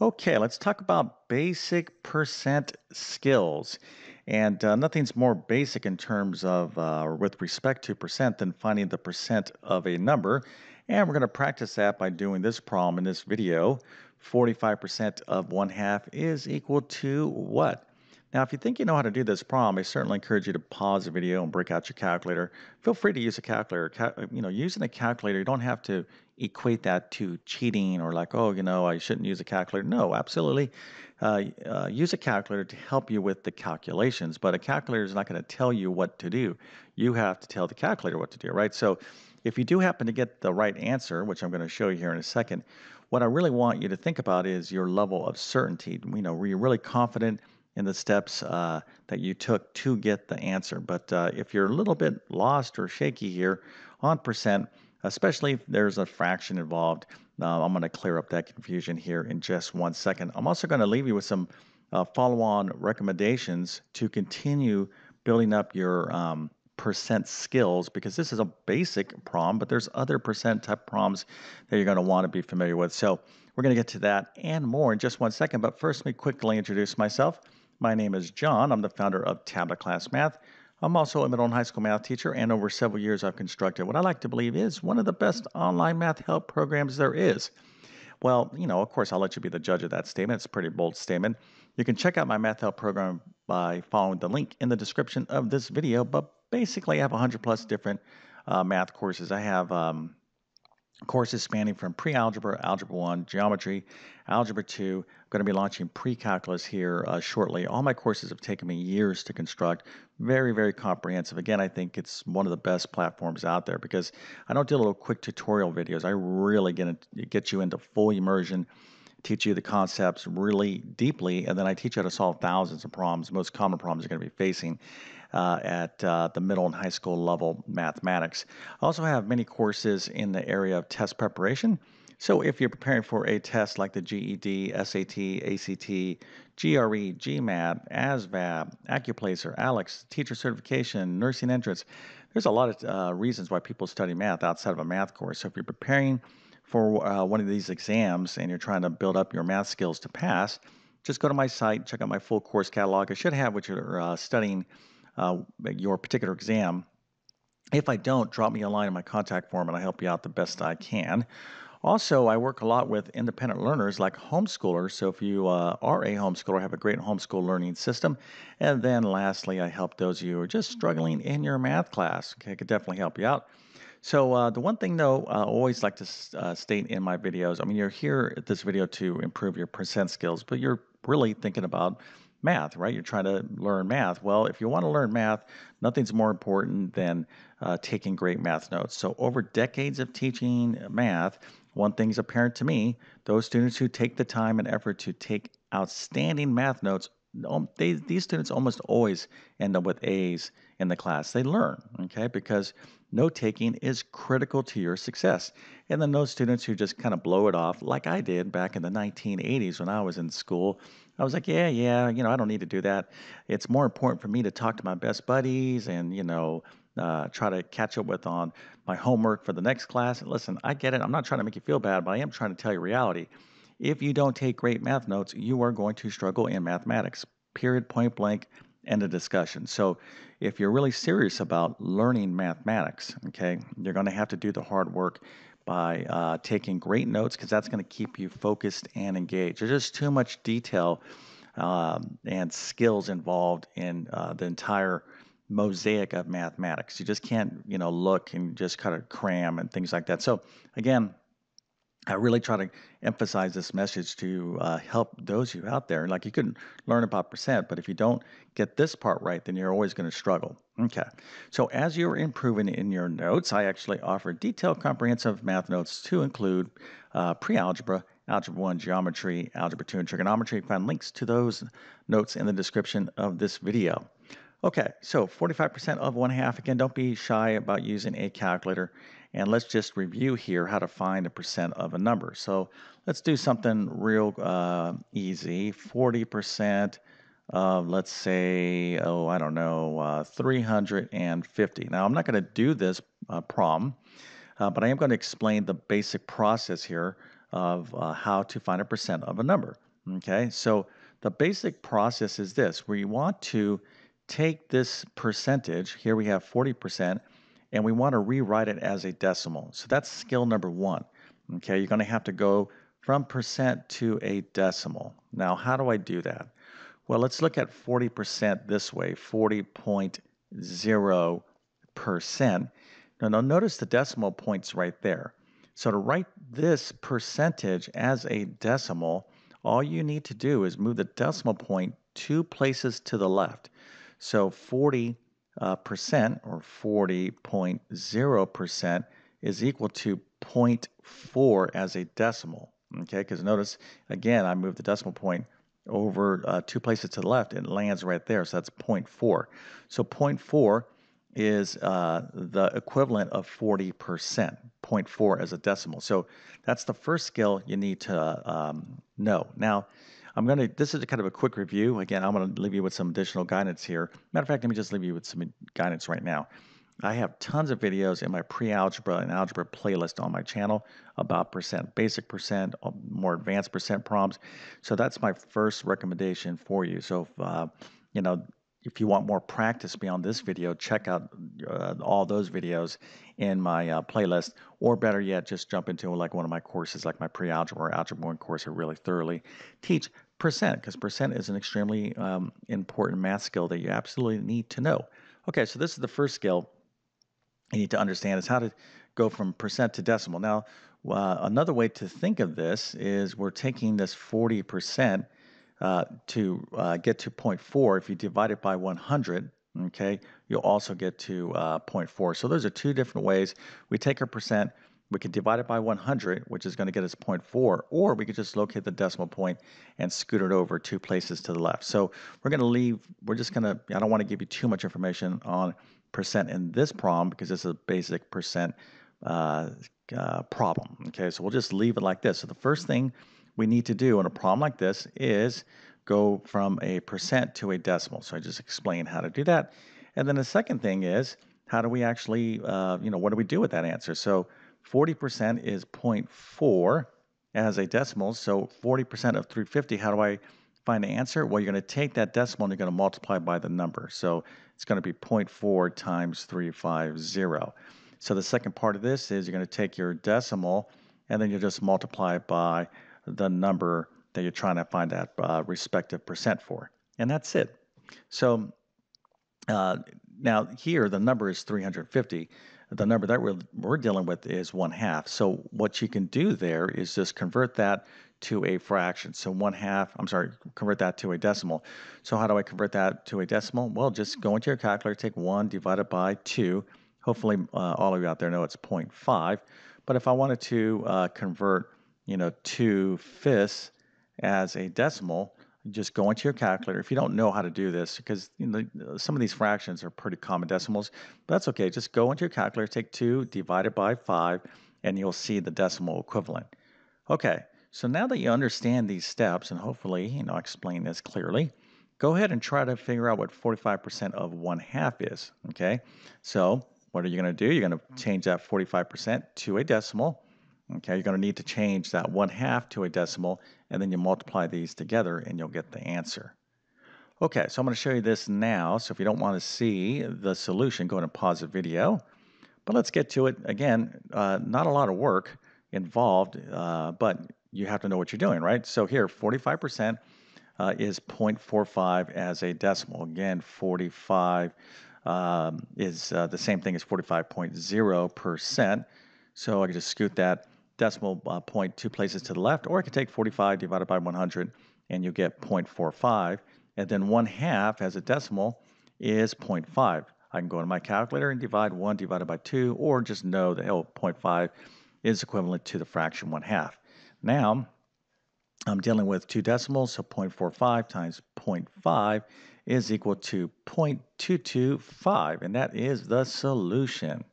Okay, let's talk about basic percent skills. And uh, nothing's more basic in terms of, uh, with respect to percent, than finding the percent of a number. And we're going to practice that by doing this problem in this video. 45% of 1 half is equal to what? Now, if you think you know how to do this problem, I certainly encourage you to pause the video and break out your calculator. Feel free to use a calculator. Cal- you know, using a calculator, you don't have to equate that to cheating or like, oh, you know, I shouldn't use a calculator. No, absolutely. Uh, uh, use a calculator to help you with the calculations, but a calculator is not going to tell you what to do. You have to tell the calculator what to do, right? So if you do happen to get the right answer, which I'm going to show you here in a second, what I really want you to think about is your level of certainty. You know, were you really confident in the steps uh, that you took to get the answer. But uh, if you're a little bit lost or shaky here on percent, especially if there's a fraction involved, uh, I'm going to clear up that confusion here in just one second. I'm also going to leave you with some uh, follow on recommendations to continue building up your um, percent skills because this is a basic problem, but there's other percent type problems that you're going to want to be familiar with. So we're going to get to that and more in just one second. But first, let me quickly introduce myself. My name is John. I'm the founder of TabletClass Math. I'm also a middle and high school math teacher, and over several years, I've constructed what I like to believe is one of the best online math help programs there is. Well, you know, of course, I'll let you be the judge of that statement. It's a pretty bold statement. You can check out my math help program by following the link in the description of this video. But basically, I have 100 plus different uh, math courses. I have um, courses spanning from pre-algebra, algebra 1, geometry, algebra 2. I'm going to be launching pre-calculus here uh, shortly. All my courses have taken me years to construct. Very, very comprehensive. Again, I think it's one of the best platforms out there because I don't do little quick tutorial videos. I really get, get you into full immersion teach you the concepts really deeply, and then I teach you how to solve thousands of problems, most common problems you're going to be facing uh, at uh, the middle and high school level mathematics. I also have many courses in the area of test preparation. So if you're preparing for a test like the GED, SAT, ACT, GRE, GMAT, ASVAB, Accuplacer, ALEKS, teacher certification, nursing entrance, there's a lot of uh, reasons why people study math outside of a math course. So if you're preparing for uh, one of these exams and you're trying to build up your math skills to pass, just go to my site, check out my full course catalog. I should have what you're uh, studying uh, your particular exam. If I don't, drop me a line in my contact form and I'll help you out the best I can. Also, I work a lot with independent learners like homeschoolers. So, if you uh, are a homeschooler, have a great homeschool learning system. And then, lastly, I help those of you who are just struggling in your math class. Okay, I could definitely help you out. So, uh, the one thing though, I always like to uh, state in my videos I mean, you're here at this video to improve your percent skills, but you're really thinking about math, right? You're trying to learn math. Well, if you want to learn math, nothing's more important than uh, taking great math notes. So, over decades of teaching math, one thing's apparent to me those students who take the time and effort to take outstanding math notes. They, these students almost always end up with A's in the class. They learn, okay, because note taking is critical to your success. And then those students who just kind of blow it off, like I did back in the 1980s when I was in school, I was like, yeah, yeah, you know, I don't need to do that. It's more important for me to talk to my best buddies and, you know, uh, try to catch up with on my homework for the next class. Listen, I get it. I'm not trying to make you feel bad, but I am trying to tell you reality. If you don't take great math notes, you are going to struggle in mathematics. Period, point blank, end of discussion. So, if you're really serious about learning mathematics, okay, you're going to have to do the hard work by uh, taking great notes because that's going to keep you focused and engaged. There's just too much detail um, and skills involved in uh, the entire mosaic of mathematics. You just can't, you know, look and just kind of cram and things like that. So again, I really try to emphasize this message to uh, help those of you out there. Like you can learn about percent, but if you don't get this part right, then you're always going to struggle. Okay. So as you're improving in your notes, I actually offer detailed, comprehensive math notes to include uh, pre-algebra, algebra 1, geometry, algebra 2, and trigonometry. Find links to those notes in the description of this video. Okay, so 45% of 1 half. Again, don't be shy about using a calculator. And let's just review here how to find a percent of a number. So let's do something real uh, easy. 40% of, let's say, oh, I don't know, uh, 350. Now, I'm not going to do this uh, problem, uh, but I am going to explain the basic process here of uh, how to find a percent of a number. Okay, so the basic process is this we want to take this percentage, here we have 40%, and we want to rewrite it as a decimal. So that's skill number one. Okay, you're going to have to go from percent to a decimal. Now, how do I do that? Well, let's look at 40% this way 40.0%. Now, now, notice the decimal points right there. So, to write this percentage as a decimal, all you need to do is move the decimal point two places to the left. So 40 uh, percent or 40.0% is equal to 0.4 as a decimal. Okay, because notice again, I moved the decimal point over uh, two places to the left, it lands right there. So that's 0.4. So 0.4 is uh, the equivalent of 40%, 0.4 as a decimal. So that's the first skill you need to um, know. Now, I'm going to, this is kind of a quick review. Again, I'm going to leave you with some additional guidance here. Matter of fact, let me just leave you with some guidance right now. I have tons of videos in my pre-algebra and algebra playlist on my channel about percent, basic percent, uh, more advanced percent problems. So that's my first recommendation for you. So, if, uh, you know, if you want more practice beyond this video, check out uh, all those videos in my uh, playlist, or better yet, just jump into like one of my courses, like my pre-algebra or algebra one course. I really thoroughly teach percent because percent is an extremely um, important math skill that you absolutely need to know. Okay, so this is the first skill you need to understand is how to go from percent to decimal. Now, uh, another way to think of this is we're taking this 40% uh, to uh, get to 0.4. If you divide it by 100, okay, you'll also get to uh, 0.4. So those are two different ways. We take our percent, we can divide it by 100, which is going to get us 0.4, or we could just locate the decimal point and scoot it over two places to the left. So we're going to leave, we're just going to, I don't want to give you too much information on percent in this problem because it's a basic percent uh, uh, problem. Okay, so we'll just leave it like this. So the first thing we need to do in a problem like this is go from a percent to a decimal. So I just explained how to do that. And then the second thing is, how do we actually, uh, you know, what do we do with that answer? So 40% is 0.4 as a decimal. So 40% of 350, how do I find the answer? Well, you're going to take that decimal and you're going to multiply by the number. So it's going to be 0.4 times 350. So the second part of this is you're going to take your decimal and then you just multiply it by the number that you're trying to find that uh, respective percent for. And that's it. So uh, now here the number is 350 the number that we're, we're dealing with is one half. So what you can do there is just convert that to a fraction. So one half, I'm sorry, convert that to a decimal. So how do I convert that to a decimal? Well, just go into your calculator, take one divided by two. Hopefully uh, all of you out there know it's 0.5. But if I wanted to uh, convert, you know, two fifths as a decimal, just go into your calculator. If you don't know how to do this, because you know, some of these fractions are pretty common decimals, but that's okay. Just go into your calculator, take 2 divided by 5, and you'll see the decimal equivalent. Okay, so now that you understand these steps, and hopefully you know, explain this clearly, go ahead and try to figure out what 45% of 1 half is. Okay, so what are you going to do? You're going to change that 45% to a decimal. Okay, you're going to need to change that 1 half to a decimal and then you multiply these together and you'll get the answer. Okay, so I'm going to show you this now. So if you don't want to see the solution, go ahead and pause the video. But let's get to it. Again, uh, not a lot of work involved, uh, but you have to know what you're doing, right? So here, 45% uh, is 0.45 as a decimal. Again, 45 um, is uh, the same thing as 45.0%. So I can just scoot that decimal uh, point two places to the left, or I could take 45 divided by 100 and you get 0.45. And then 1 half as a decimal is 0.5. I can go to my calculator and divide 1 divided by 2, or just know that oh, 0.5 is equivalent to the fraction 1 half. Now, I'm dealing with two decimals, so 0.45 times 0.5 is equal to 0.225, and that is the solution.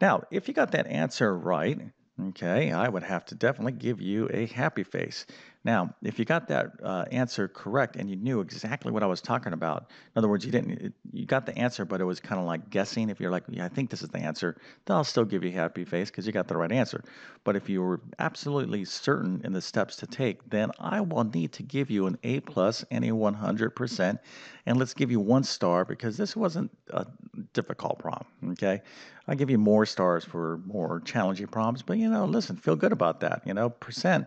Now, if you got that answer right, Okay, I would have to definitely give you a happy face Now, if you got that uh, answer correct and you knew exactly what I was talking about, in other words, you didn't, you got the answer, but it was kind of like guessing. If you're like, yeah, I think this is the answer, then I'll still give you a happy face because you got the right answer. But if you were absolutely certain in the steps to take, then I will need to give you an A plus and a 100%. And let's give you one star because this wasn't a difficult problem. Okay. I give you more stars for more challenging problems, but you know, listen, feel good about that. You know, percent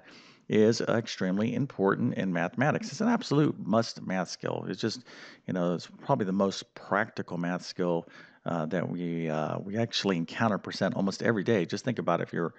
is extremely important in mathematics. It's an absolute must math skill. It's just, you know, it's probably the most practical math skill uh, that we uh, we actually encounter percent almost every day. Just think about it. if you're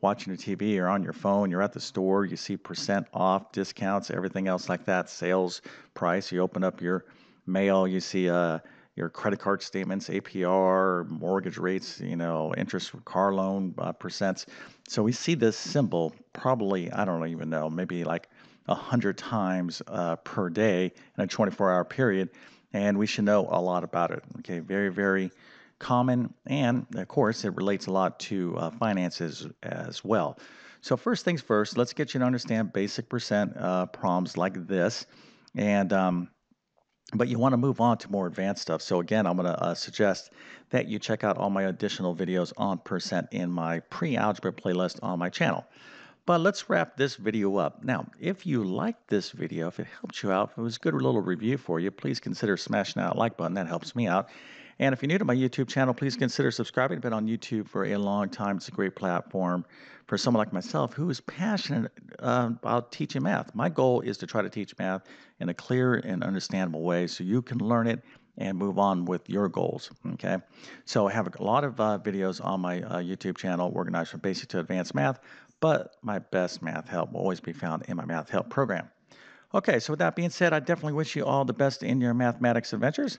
watching the TV or on your phone, you're at the store, you see percent off, discounts, everything else like that, sales price. You open up your mail, you see a uh, your credit card statements, APR, mortgage rates, you know, interest for car loan uh, percents. So we see this symbol probably, I don't even know, maybe like a hundred times uh, per day in a 24-hour period, and we should know a lot about it. Okay, very, very common, and of course, it relates a lot to uh, finances as well. So first things first, let's get you to understand basic percent uh, problems like this, and um, but you want to move on to more advanced stuff. So again, I'm going to uh, suggest that you check out all my additional videos on percent in my pre-algebra playlist on my channel. But let's wrap this video up. Now, if you liked this video, if it helped you out, if it was a good little review for you, please consider smashing that like button. That helps me out. And if you're new to my YouTube channel, please consider subscribing. I've been on YouTube for a long time. It's a great platform for someone like myself who is passionate uh, about teaching math. My goal is to try to teach math in a clear and understandable way so you can learn it and move on with your goals. Okay, so I have a lot of uh, videos on my uh, YouTube channel organized from basic to advanced math, but my best math help will always be found in my math help program. Okay, so with that being said, I definitely wish you all the best in your mathematics adventures.